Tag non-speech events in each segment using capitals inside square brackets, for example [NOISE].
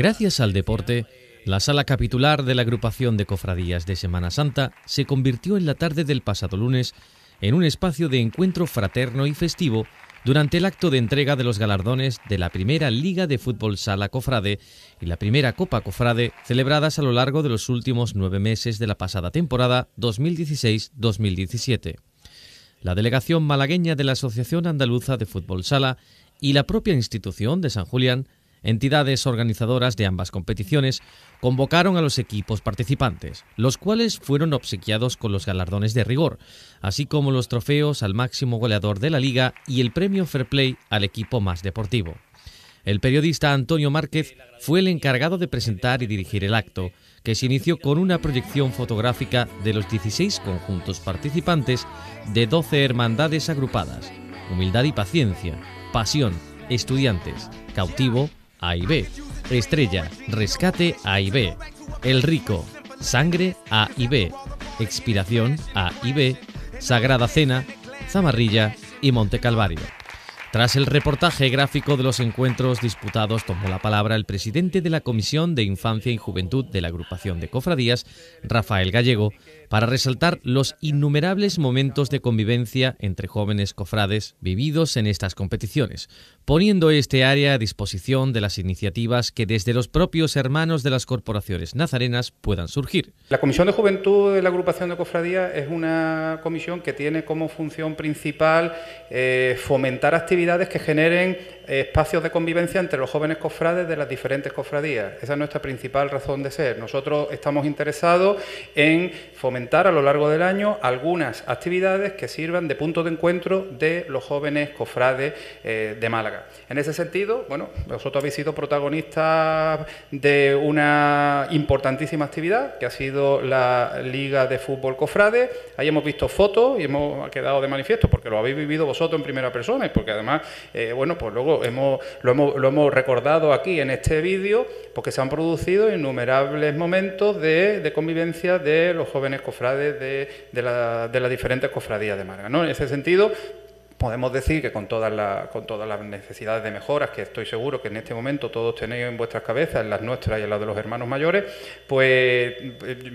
Gracias al deporte, la sala capitular de la agrupación de cofradías de Semana Santa se convirtió en la tarde del pasado lunes en un espacio de encuentro fraterno y festivo durante el acto de entrega de los galardones de la primera Liga de Fútbol Sala Cofrade y la primera Copa Cofrade celebradas a lo largo de los últimos nueve meses de la pasada temporada 2016-2017. La delegación malagueña de la Asociación Andaluza de Fútbol Sala y la propia institución de San Julián Entidades organizadoras de ambas competiciones convocaron a los equipos participantes, los cuales fueron obsequiados con los galardones de rigor, así como los trofeos al máximo goleador de la liga y el premio Fair Play al equipo más deportivo. El periodista Antonio Márquez fue el encargado de presentar y dirigir el acto, que se inició con una proyección fotográfica de los 16 conjuntos participantes de 12 hermandades agrupadas, Humildad y Paciencia, Pasión, Estudiantes, Cautivo, a y B. Estrella, Rescate A y B. El Rico, Sangre A y B. Expiración A y B. Sagrada Cena, Zamarrilla y Monte Calvario. Tras el reportaje gráfico de los encuentros disputados, tomó la palabra el presidente de la Comisión de Infancia y Juventud de la agrupación de cofradías, Rafael Gallego, para resaltar los innumerables momentos de convivencia entre jóvenes cofrades vividos en estas competiciones, poniendo este área a disposición de las iniciativas que desde los propios hermanos de las corporaciones nazarenas puedan surgir. La Comisión de Juventud de la agrupación de cofradías es una comisión que tiene como función principal eh, fomentar actividades que generen espacios de convivencia entre los jóvenes cofrades de las diferentes cofradías. Esa es nuestra principal razón de ser. Nosotros estamos interesados en fomentar a lo largo del año algunas actividades que sirvan de punto de encuentro de los jóvenes cofrades eh, de Málaga. En ese sentido, bueno, vosotros habéis sido protagonistas de una importantísima actividad que ha sido la Liga de Fútbol Cofrade. Ahí hemos visto fotos y hemos quedado de manifiesto porque lo habéis vivido vosotros en primera persona y porque además, eh, bueno, pues luego lo hemos, recordado aquí en este vídeo, porque se han producido innumerables momentos de, convivencia de los jóvenes cofrades de, las diferentes cofradías de Málaga. En ese sentido, podemos decir que con todas, las necesidades de mejoras, que estoy seguro que en este momento todos tenéis en vuestras cabezas, en las nuestras y en las de los hermanos mayores, pues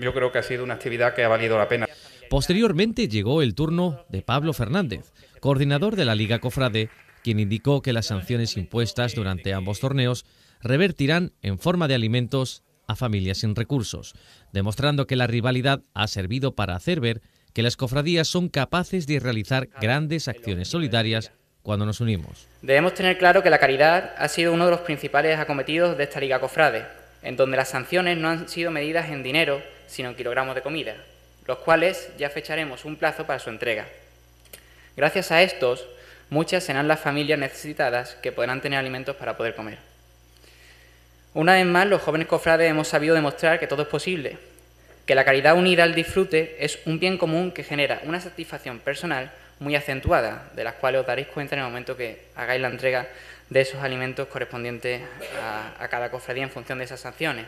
yo creo que ha sido una actividad que ha valido la pena. Posteriormente llegó el turno de Pablo Fernández, coordinador de la Liga Cofrade, quien indicó que las sanciones impuestas durante ambos torneos revertirán en forma de alimentos a familias sin recursos, demostrando que la rivalidad ha servido para hacer ver que las cofradías son capaces de realizar grandes acciones solidarias cuando nos unimos. Debemos tener claro que la caridad ha sido uno de los principales acometidos de esta Liga Cofrade, en donde las sanciones no han sido medidas en dinero, sino en kilogramos de comida, los cuales ya fecharemos un plazo para su entrega. Gracias a estos, muchas serán las familias necesitadas que podrán tener alimentos para poder comer. Una vez más, los jóvenes cofrades hemos sabido demostrar que todo es posible, que la caridad unida al disfrute es un bien común que genera una satisfacción personal muy acentuada, de las cuales os daréis cuenta en el momento que hagáis la entrega de esos alimentos correspondientes a, a cada cofradía en función de esas sanciones.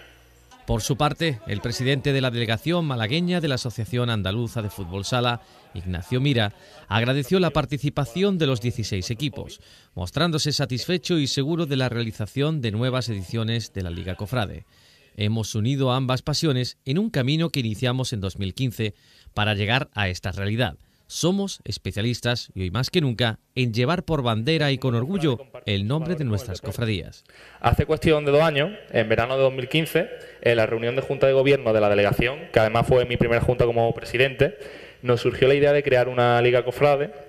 Por su parte, el presidente de la delegación malagueña de la Asociación Andaluza de Fútbol Sala, Ignacio Mira, agradeció la participación de los 16 equipos, mostrándose satisfecho y seguro de la realización de nuevas ediciones de la Liga Cofrade. Hemos unido ambas pasiones en un camino que iniciamos en 2015 para llegar a esta realidad somos especialistas, y hoy más que nunca, en llevar por bandera y con orgullo el nombre de nuestras cofradías. Hace cuestión de dos años, en verano de 2015, en la reunión de Junta de Gobierno de la delegación, que además fue mi primera junta como presidente, nos surgió la idea de crear una liga cofrade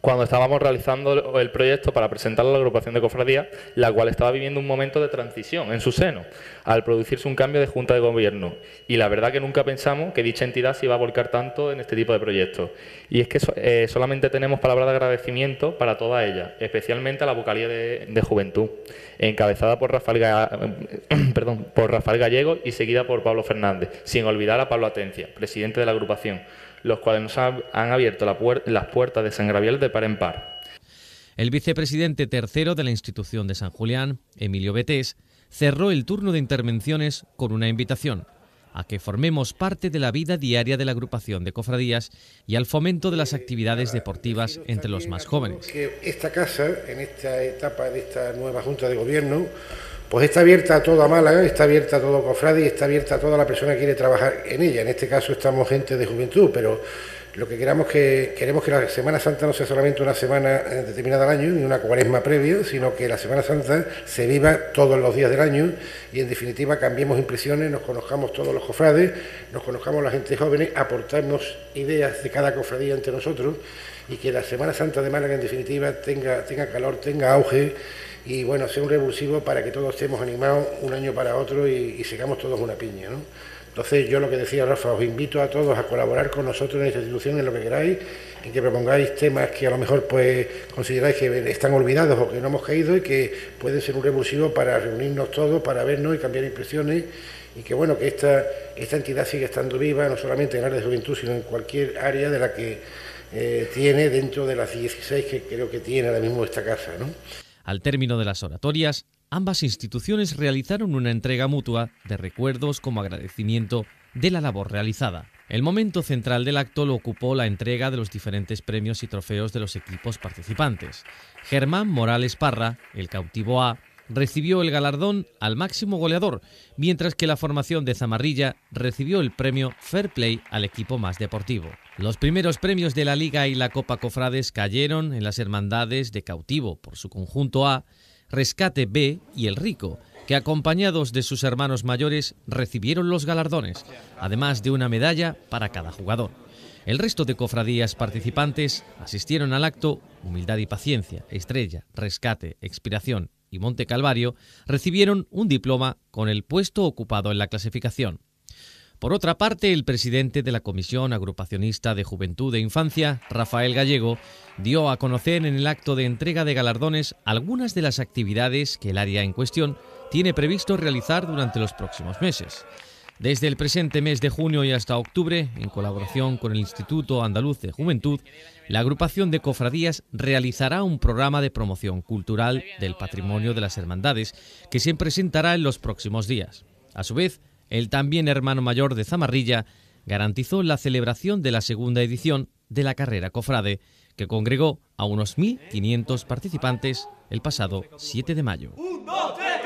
cuando estábamos realizando el proyecto para presentar a la agrupación de cofradías, la cual estaba viviendo un momento de transición en su seno, al producirse un cambio de junta de gobierno. Y la verdad que nunca pensamos que dicha entidad se iba a volcar tanto en este tipo de proyectos. Y es que eh, solamente tenemos palabras de agradecimiento para toda ella, especialmente a la vocalía de, Juventud, encabezada por Rafael, [COUGHS] perdón, por Rafael Gallego y seguida por Pablo Fernández, sin olvidar a Pablo Atencia, presidente de la agrupación los cuales nos han, abierto las puertas de San Gabriel de par en par. El vicepresidente tercero de la institución de San Julián, Emilio Betés, cerró el turno de intervenciones con una invitación a que formemos parte de la vida diaria de la agrupación de cofradías y al fomento de las actividades deportivas entre los más jóvenes. esta casa, en esta etapa de esta nueva Junta de Gobierno, pues está abierta a toda Málaga, está abierta a todo cofrade y está abierta a toda la persona que quiere trabajar en ella. En este caso estamos gente de juventud, pero lo que queramos que queremos que la Semana Santa no sea solamente una semana eh, determinada al año, ni una cuaresma previa, sino que la Semana Santa se viva todos los días del año y en definitiva cambiemos impresiones, nos conozcamos todos los cofrades, nos conozcamos la gente joven, aportarnos ideas de cada cofradía entre nosotros y que la Semana Santa de Málaga en definitiva tenga, tenga calor, tenga auge y bueno, sea un revulsivo para que todos estemos animados un año para otro y, y todos una piña. ¿no? Entonces yo lo que decía Rafa, os invito a todos a colaborar con nosotros en esta institución en lo que queráis, en que propongáis temas que a lo mejor pues consideráis que están olvidados o que no hemos caído y que pueden ser un revulsivo para reunirnos todos, para vernos y cambiar impresiones y que bueno, que esta, esta entidad siga estando viva, no solamente en área de juventud, sino en cualquier área de la que eh, tiene dentro de las 16 que creo que tiene ahora mismo esta casa. ¿no? Al término de las oratorias, ambas instituciones realizaron una entrega mutua de recuerdos como agradecimiento de la labor realizada. El momento central del acto lo ocupó la entrega de los diferentes premios y trofeos de los equipos participantes. Germán Morales Parra, el cautivo A, recibió el galardón al máximo goleador, mientras que la formación de Zamarrilla recibió el premio Fair Play al equipo más deportivo. Los primeros premios de la Liga y la Copa Cofrades cayeron en las hermandades de Cautivo por su conjunto A, Rescate B y El Rico, que acompañados de sus hermanos mayores recibieron los galardones, además de una medalla para cada jugador. El resto de cofradías participantes asistieron al acto Humildad y Paciencia, Estrella, Rescate, Expiración y Monte Calvario recibieron un diploma con el puesto ocupado en la clasificación. Por otra parte, el presidente de la Comisión Agrupacionista de Juventud e Infancia, Rafael Gallego, dio a conocer en el acto de entrega de galardones algunas de las actividades que el área en cuestión tiene previsto realizar durante los próximos meses. Desde el presente mes de junio y hasta octubre, en colaboración con el Instituto Andaluz de Juventud, la agrupación de cofradías realizará un programa de promoción cultural del patrimonio de las hermandades que se presentará en los próximos días. A su vez, el también hermano mayor de Zamarrilla, garantizó la celebración de la segunda edición de la carrera Cofrade, que congregó a unos 1.500 participantes el pasado 7 de mayo. ¡Un, dos, tres,